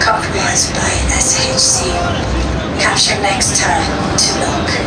compromised by SHC. Capture next time to look.